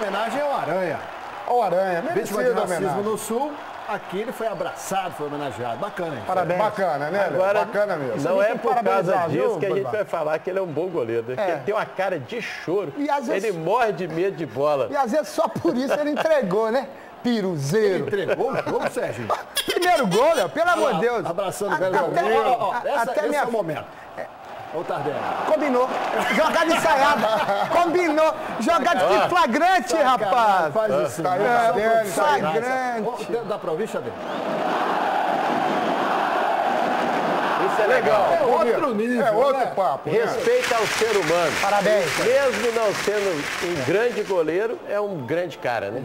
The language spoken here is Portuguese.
homenagem ao Aranha. Ao Aranha, Vítima de racismo homenagem. no Sul, aqui ele foi abraçado, foi homenageado. Bacana, hein? Parabéns. Bacana, né? Agora, Bacana mesmo. não é por causa disso viu, que a gente vai falar que ele é um bom goleiro. né? É. Ele tem uma cara de choro. E às vezes- Ele morre de medo de bola. E às vezes só por isso ele entregou, né? Piruzeiro. Entregou o gol, Sérgio. Primeiro gol, Léo, pelo amor de Deus. Abraçando o velho até-. Ó, ó, essa- até esse minha- é o momento. Ô, Tardelli. Combinou. Jogada ensaiada. Combinou. Jogada de flagrante, rapaz. Faz isso. Caiu dele, pra- flagrante. Ó, Dá pra ouvir, Xavier? Isso é legal. É outro nível, É outro né? papo. né? Respeita ao ser humano. Parabéns. Mesmo não sendo um grande goleiro, é um grande cara, né?